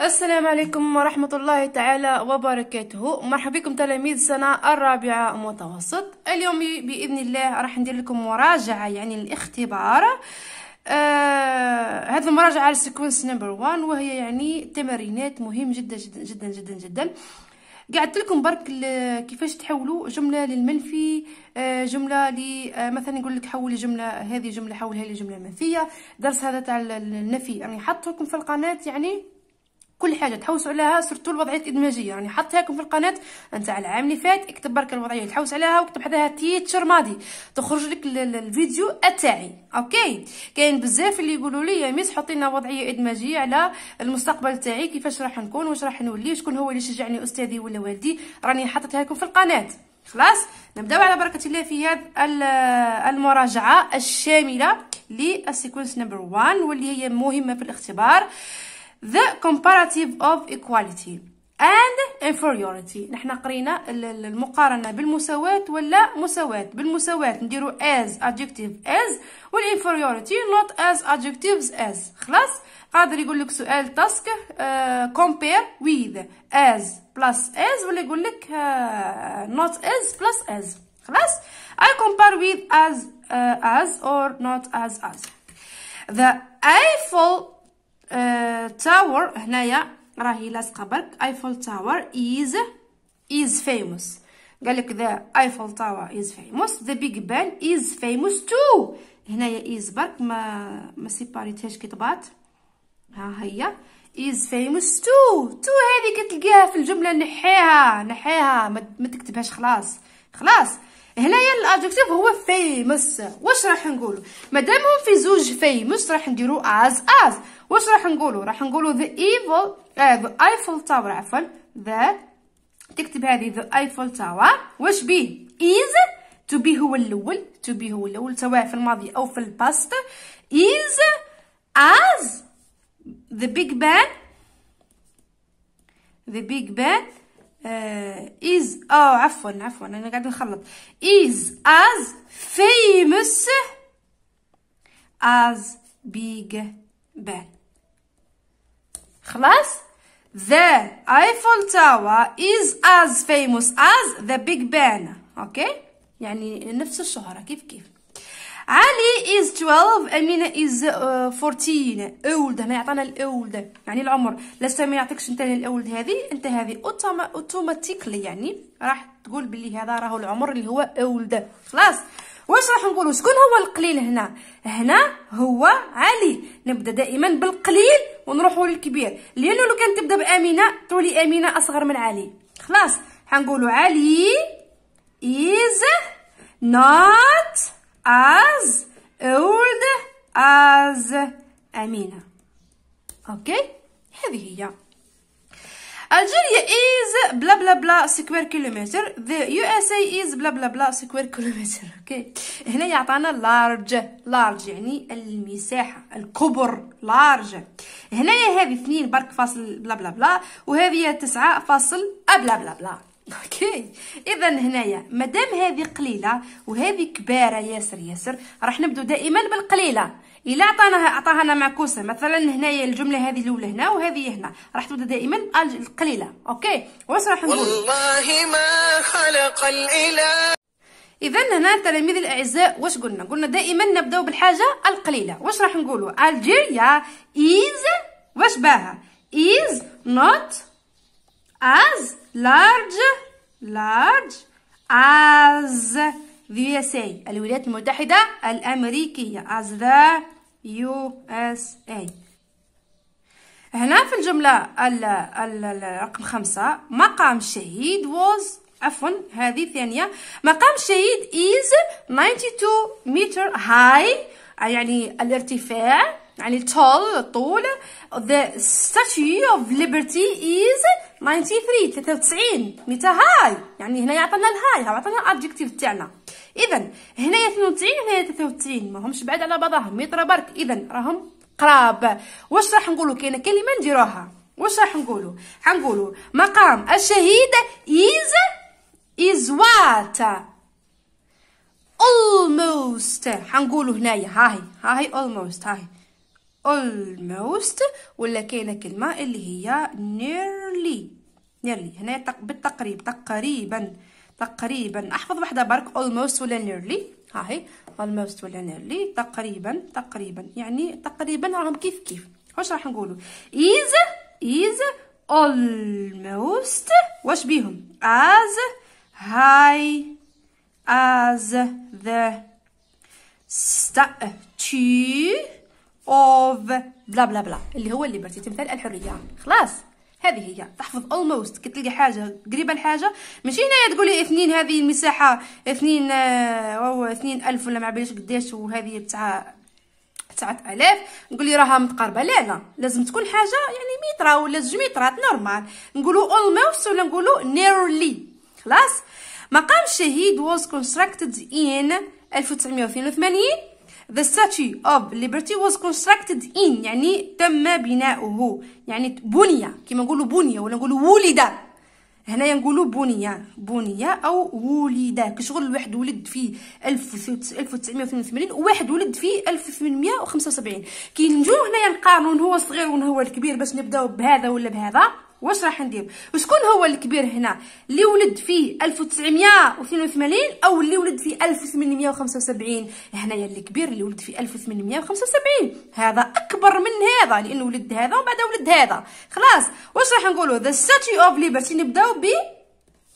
السلام عليكم ورحمة الله تعالى وبركاته. مرحبا بكم تلاميذ سنة الرابعة متوسط. اليوم بإذن الله راح ندير لكم مراجعة يعني الاختبار آه المراجعة على ال sequence number 1 وهي يعني تمارينات مهم جدا جدا جدا جدا جدا. قعدت لكم برك كيفاش تحولوا جملة للمنفي آه، جملة ل آه، مثلا يقول لك حولي جملة هذه جملة حولها لجمله منفية. درس هذا تاع النفي يعني حط لكم في القناة يعني. كل حاجة تحوسوا عليها surtout الوضعية الإدماجية. يعني حطها لكم في القناة نتاع العام اللي فات اكتب برك الوضعية تحوس عليها واكتب حداها teacher ماضي. تخرج لك الفيديو التاعي. OK؟ كاين بزاف اللي يقولوا لي يا miss حطي لنا وضعية إدماجية على المستقبل تاعي كيفاش راح نكون واش راح نولي شكون هو اللي شجعني أستاذي ولا والدي. راني حطيتها لكم في القناة. خلاص؟ نبدأو على بركة الله في هذه المراجعة الشاملة لل sequence number 1 واللي هي مهمة في الاختبار. The comparative of equality and inferiority نحن قرينا المقارنة بالمساواة ولا مساواة بالمساواة نديرو as adjective as وال inferiority not as adjectives as خلاص قادر يقول لك سؤال task uh, compare with as plus as ولا يقول لك uh, not as plus as خلاص I compare with as uh, as or not as as the Eiffel Tower uh, هنايا راهي لاصقة برك. Eiffel Tower is as famous قال لك the Eiffel Tower is famous the Big Ben is famous too هنايا as برك ما ما séparitهاش كي طبات ها هي is famous too too هذه كتلقاها في الجملة نحيها نحيها. ما تكتبهاش خلاص. خلاص. هنايا ال adjective هو famous واش راح نقولوا مادامهم في زوج famous راح نديرو as as واش راح نقولوا راح نقولوا Eiffel آه the Eiffel Tower عفوا. The تكتب هذه the Eiffel Tower. واش بيه is to be هو الأول to be هو الأول سواء في الماضي أو في ال past as the Big Ben. The big bang uh, is اه عفوا عفوا انا قاعد نخلط is as famous as big bang خلاص The Eiffel Tower is as famous as the Big Ben اوكي يعني نفس الشهرة كيف كيف علي is 12 أمينة is uh, 14 old هنا يعطينا الأولد. يعني العمر. لسه ما يعطيكش أنت الاولد هذه أنت هذه اوتوماتيكلي يعني راح تقول باللي هذا راهو العمر اللي هو أولد. خلاص. واش راح نقولوا شكون هو القليل هنا؟ هنا هو علي. نبدأ دائما بالقليل ونروحوا للكبير. لأنه لو كان تبدأ بأمينة تولي أمينة أصغر من علي. خلاص. حنقولوا علي is not as old as أمينة. Okay؟ هذه هي. Algeria is بلا بلا بلا square kilometer the USA is بلا بلا بلا square kilometer okay؟ هنا يعطانا large large يعني المساحة الكبر. large هنايا هذه اثنين برك فاصل بلا بلا بلا وهذه تسعة فاصل بلا بلا بلا. Okay. اذا هنايا مادام هذه قليلة وهذه كبيره ياسر ياسر راح نبدو دائما بالقليلة. إلا عطانا عطاها لنا معكوسة مثلا هنايا الجملة هذه الأولى هنا وهذه هنا. راح تبدا دائما القليلة. Okay. واش راح نقول؟ والله ما خلق الإله. اذا هنا تلاميذ الأعزاء واش قلنا؟ قلنا دائما نبداو بالحاجة القليلة. واش راح نقولوا Algeria is واش باها؟ Is not as large large as the USA الولايات المتحدة الأمريكية as the USA هنا في الجملة الرقم خمسة مقام شهيد was عفوا هذه ثانية مقام شهيد is 92 meter high يعني الارتفاع يعني tall طول the statue of liberty is 93 93 meter high. يعني هنا يعطينا ال high يعطينا ال adjective تاعنا. اذا هنايا 92 هنايا 93 ما همش بعاد على بعضهم متر برك. اذا راهم قراب. واش راح نقولوا؟ كاينة كلمة نديروها. واش راح نقولوا؟ حنقولوا مقام الشهيد is is what? Almost. حنقولوا هنايا. هاهي. هاهي almost. هاهي. Almost. ولا كاينة كلمة اللي هي nearly. Nearly هنا تق... بالتقريب تقريبا تقريبا. أحفظ واحدة برك almost ولا nearly ها هي. Almost ولا nearly تقريبا تقريبا. يعني تقريبا راهم كيف كيف. واش راح نقولوا؟ Is is almost. واش بيهم؟ As high as the statue of بلا بلا بلا اللي هو ال liberty تمثال الحرية. خلاص. هذه هي. تحفظ almost. كي تلقى حاجة قريبه لحاجه ماشي هنايا تقولي اثنين هذه المساحة اثنين أو اثنين ألف ولا ما باليش قداش وهذه تاع تسعة آلاف. نقولي راها متقاربة. لا لا لازم تكون حاجة يعني متر ولا زوج مترات normal نقولوا almost ولا نقولوا nearly. خلاص؟ مقام الشهيد was constructed in 1982 The statue of liberty was constructed in يعني تم بناؤه. يعني بني كما نقولوا بني ولا نقولوا ولد. هنايا نقولوا بنية بنية أو ولد. كشغل الواحد ولد في 1982 وواحد ولد في 1875 كي نجو هنايا نقارنوا هو صغير وهو الكبير باش نبداو بهذا ولا بهذا. واش راح ندير؟ وشكون هو الكبير هنا؟ اللي ولد في 1982 أو اللي ولد في 1875 هنايا الكبير اللي ولد في 1875 هذا أكبر من هذا لأنه ولد هذا وبعد ولد هذا. خلاص واش راح نقولوا؟ the statue of liberty نبداو ب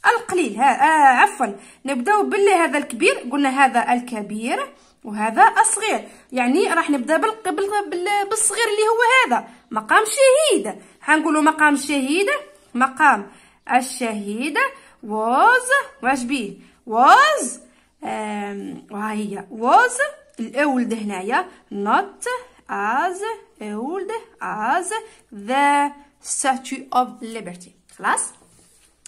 القليل. ها آه عفوا. نبداو باللي هذا الكبير. قلنا هذا الكبير. وهذا الصغير. يعني راح نبدأ بالصغير اللي هو هذا. مقام شهيد. حنقولوا مقام الشهيد مقام الشهيد. was واش بيه was وها هي. was الأولد هنايا. Not as old as the statue of liberty. خلاص؟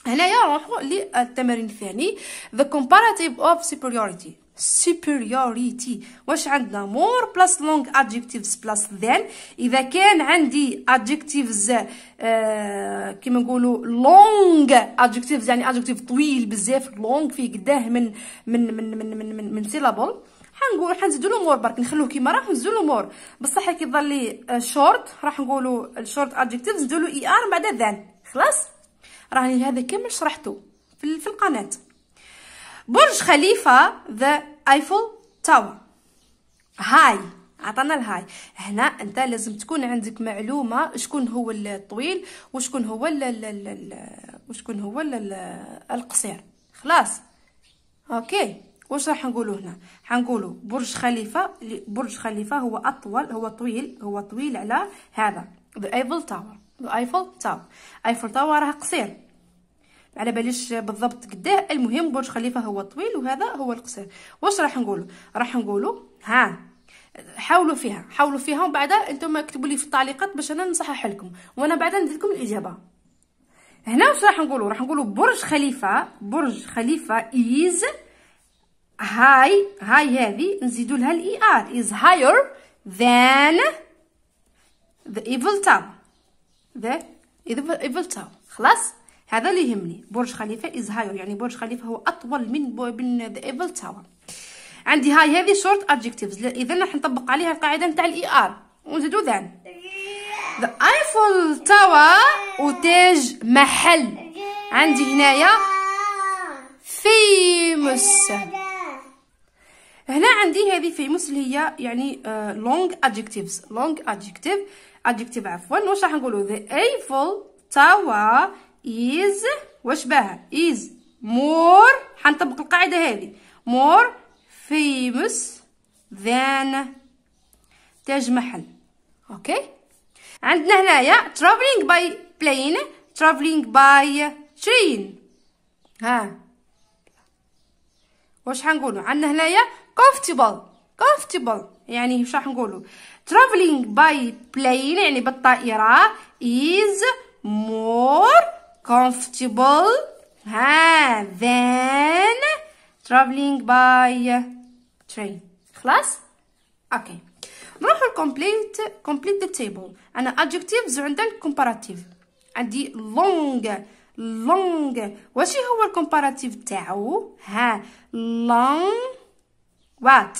هنايا نروحوا للتمرين الثاني. The comparative of superiority. Superiority. واش عندنا more plus long adjectives plus than إذا كان عندي adjectives آه كيما نقولوا long adjectives يعني adjective طويل بزاف long فيه قداه من من من من من من, من syllable. حنقول حنزيدوا له مور برك نخلوه كيما راه نزيدوا له مور. بصح كي يظل لي شورت راح نقولوا ال short adjective نزيدوا له er بعد than خلاص؟ راني هذا كامل شرحته في القناة. برج خليفة the Eiffel Tower هاي عطانا ال high. هنا أنت لازم تكون عندك معلومة شكون هو الطويل وشكون هو ال ال ال وشكون هو ال القصير. خلاص. Okay. واش راح نقولوا هنا؟ حنقولوا برج خليفة برج خليفة هو أطول هو طويل هو طويل على هذا. the Eiffel Tower the Eiffel Tower Eiffel Tower راه قصير. على باليش بالضبط قداه. المهم برج خليفة هو الطويل وهذا هو القصير. واش راح نقولوا راح نقولوا ها حاولوا فيها حاولوا فيها ومن بعد أنتم اكتبوا لي في التعليقات باش أنا نصحح لكم. وأنا بعد ندير لكم الإجابة. هنا واش راح نقولوا راح نقولوا برج خليفة برج خليفة is high high هذه نزيدوا لها ال er is higher than the Eiffel Tower the Eiffel Tower خلاص؟ هذا اللي يهمني. برج خليفة is higher يعني برج خليفة هو أطول من من the Eiffel Tower عندي high هذه short adjectives إذا راح نطبق عليها القاعدة نتاع ال er ونزيدو than the Eiffel Tower وتاج محل. عندي هنايا famous هنا عندي هذه famous اللي هي يعني long adjectives long adjective adjective عفوا. واش راح نقولوا؟ the Eiffel Tower is واش بها is more حنطبق القاعدة هذه more famous than تاج محل okay عندنا هنايا traveling by plane traveling by train ها واش حنقولوا عندنا هنايا comfortable comfortable يعني واش راح نقولوا traveling by plane يعني بالطائرة is more comfortable ها then traveling by train خلاص اوكي نروح الكومبليت complete the table انا adjectives وعندنا comparative عندي long long واش هو الكومباراتيف تاعو ها long what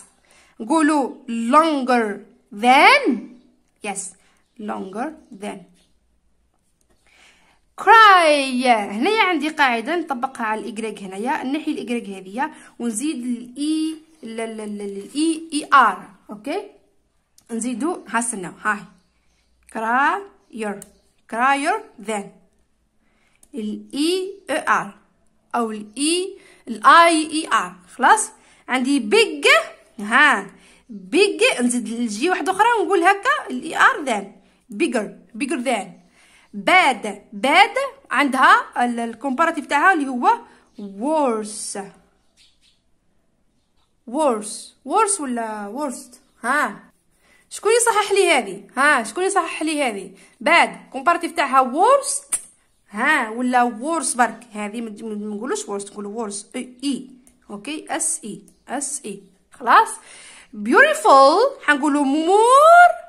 نقولوا longer than yes longer than dry. هنايا عندي قاعدة نطبقها على الايكغيك هنايا. نحي الايكغيك هذيا ونزيد ال I ال I E R. Okay؟ نزيدو. ها استناو هاي drier drier than ال I E R. أو ال I ال I E R. خلاص؟ عندي big ها. big نزيد ال G واحدة أخرى ونقول هكا. ال E R than bigger bigger than bad bad عندها ال comparative تاعها اللي هو worse. Worse. Worse ولا worst ها. شكون يصحح لي هذه؟ ها شكون يصحح لي هذه؟ bad comparative تاعها worst ها ولا worse برك؟ هذه ما نقولوش worst نقولوا worse. إي okay S E S E خلاص. Beautiful. حنقولوا more.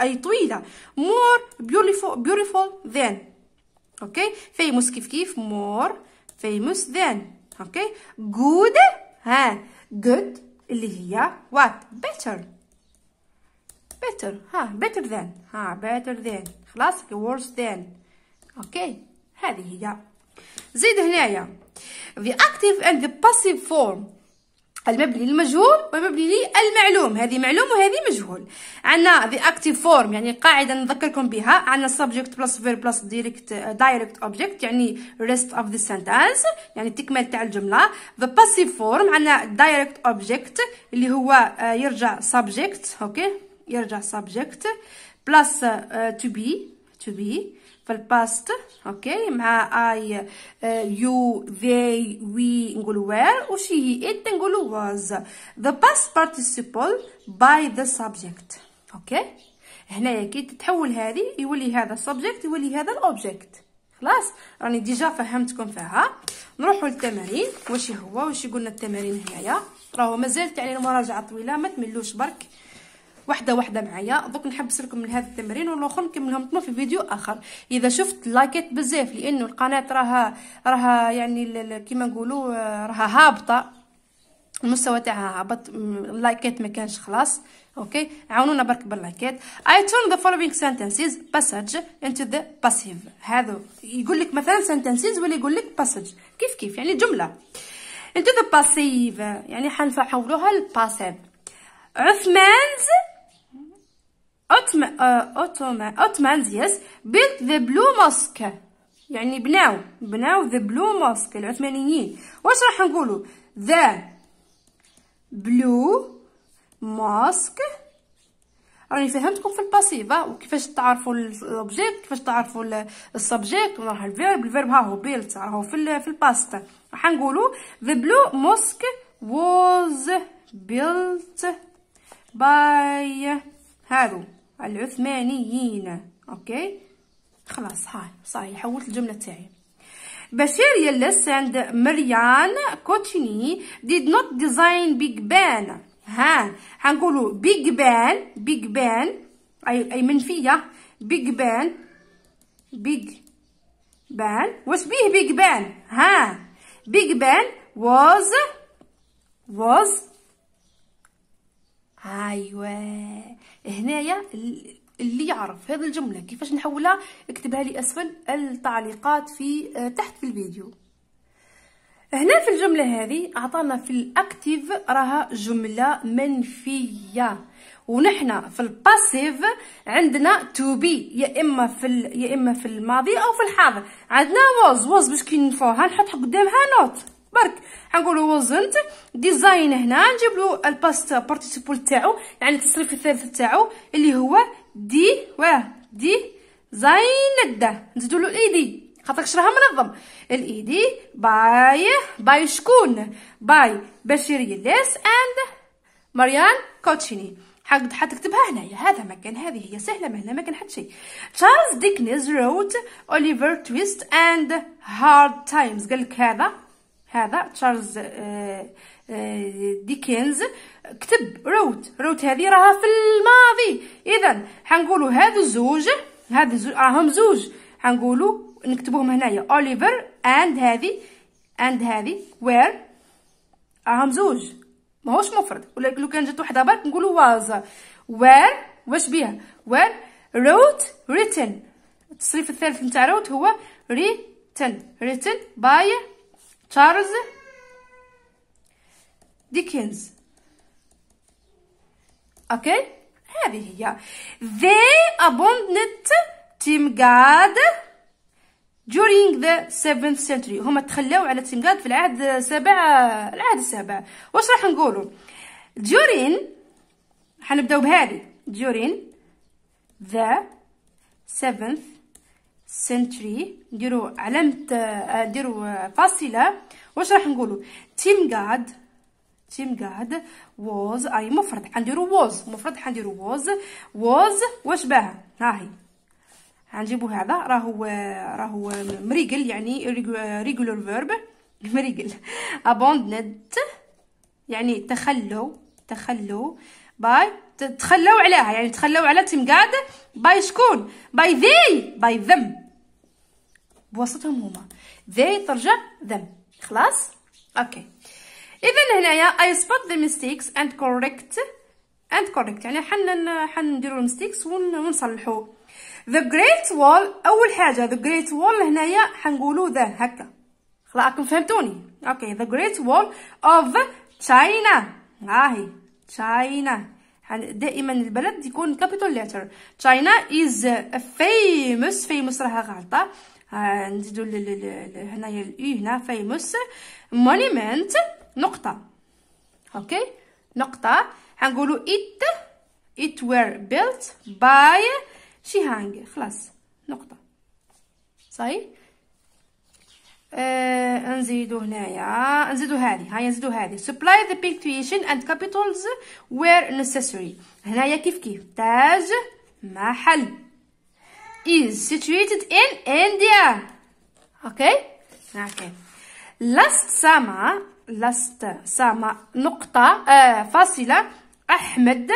اي طويله more beautiful beautiful than اوكي famous كيف كيف more famous than اوكي good ها good اللي هي what better better ها better than ها better than خلاص worse than اوكي هذه هي زيد هنايا the active and the passive form المبني للمجهول والمبني للمعلوم. هذه معلوم وهذه مجهول. عندنا the active form يعني قاعدة نذكركم بها. عندنا subject plus verb plus direct direct object يعني rest of the sentence يعني التكمال تاع الجملة. the passive form عندنا direct object اللي هو يرجع subject okay يرجع subject plus to be to be. في ال past okay مع I you they we نقولوا were و she he it نقولوا was. The past participle by the subject okay هنايا كي تتحول هذه يولي هذا subject يولي هذا ال object خلاص راني déjà فهمتكم فيها نروحوا للتمارين واش هو واش قلنا التمارين هنايا راهو مازالت يعني المراجعه طويله ما تملوش برك واحدة واحدة معايا. دوك نحبس لكم من هذا التمرين والآخر نكملهم في فيديو آخر. إذا شفت لايكات بزاف لأنه القناة راها راها يعني كيما نقولوا راها هابطة. المستوى تاعها هابط اللايكات ما كانش خلاص. Okay؟ عاونونا برك باللايكات I turn the following sentences passage into the passive. هذا يقول لك مثلا sentences ولا يقول لك passage كيف كيف؟ يعني جملة. Into the passive يعني حنحولوها للباسيف عثمان's Ottomans yes. Built the blue mosque. يعني بناو بناو the blue mosque العثمانيين. واش راح نقولوا؟ The blue mosque. راني فهمتكم في ال passive وكيفاش تعرفوا ال object كيفاش تعرفوا ال subject. وراه ال verb ال verb ها هو built راهو في في ال past. راح نقولوا the blue mosque was built by هادو. العثمانيين. Okay؟ خلاص هاي صاي حولت الجملة تاعي. بشير يلس and مريان كوتشيني did not design big ben. ها حنقولوا big ben big ben أي أي منفيه big ben big ben. واش بيه big ben ها big ben was was أيوه. هنايا اللي يعرف هذه الجملة كيفاش نحولها اكتبها لي أسفل التعليقات في تحت في الفيديو. هنا في الجملة هذه أعطانا في ال active راها جملة منفية. ونحن في ال passive عندنا to be يا إما في. يا إما في الماضي أو في الحاضر. عندنا was was باش كي نفوها نحط قدامها not برك. حنقولوا wasn't. Design هنا نجيب له ال past participle تاعو يعني التصريف الثالث تاعو اللي هو دي واه Design دا. نزيدوا له ال ed. خاطرش راها منظم. ال ed by by شكون؟ by بشير يلاس and مريان كوتشيني. حق حتكتبها هنايا. هذا مكان هذه هي سهلة ما هنا ما كان حد شيء Charles Dickens wrote Oliver Twist and Hard Times قال لك هذا. هذا Charles Dickens كتب wrote wrote هذه راها في الماضي. اذا حنقولوا هذو الزوج هذا الزوج راهم زوج. حنقولوا نكتبوهم هنايا. Oliver and هذه and هذه were راهم زوج. ماهوش مفرد. ولا لو كان جات وحده برك نقولوا was were واش بيها؟ were wrote written. التصريف الثالث نتاع wrote هو written. Written by Charles Dickens okay هذه هي they abandoned Timgad during the 7th century. هما تخلاو على Timgad في العهد السابع العهد السابع. واش راح نقولوا؟ During حنبداو بهذه. During the 7th century. نديرو علامة نديرو فاصلة. واش راح نقولوا Timgad Timgad was أي مفرد حنديرو was. مفرد حنديرو was. Was واش باه ها هي. حنجيبو هذا. راهو راهو مريقل يعني regular verb مريقل. Abandoned يعني تخلوا تخلوا by تخلوا عليها. يعني تخلوا على Timgad by شكون؟ by they by them بوسطهم هما. they ترجع them خلاص؟ Okay. اذا هنايا I spot the mistakes and correct and correct. يعني حن حنديروا ال mistakes ونصلحوا the great wall أول حاجة the great wall هنايا حنقولوا the هكا. خلاص؟ راكم فهمتوني؟ Okay. The great wall of China. هاهي China. دائما البلد يكون capital letter. China is famous famous راها غلطه نزيدو هنايا ال a هنا famous monument نقطة. okay؟ نقطة. حنقولوا it it were built by شي هوانغ. خلاص نقطة. صحيح؟ آه نزيدو هنايا. نزيدو هذه. هاي نزيدو هذه. Supply the punctuation and capitals where necessary. هنايا كيف كيف؟ تاج محل. Is situated in India. أوكي أوكي last summer last summer نقطة آه فاصلة أحمد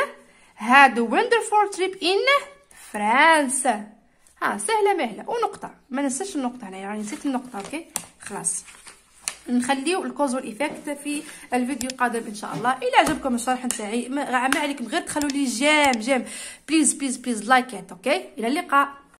had a wonderful trip in France. ها سهلة مهلة ونقطة ما ننساش النقطة هنا يعني نسيت النقطة okay خلاص نخليو ال cause وال effect في الفيديو القادم إن شاء الله. إلى عجبكم الشرح نتاعي ما عليكم غير تخلوا لي j'aime j'aime. please please please like it okay إلى اللقاء.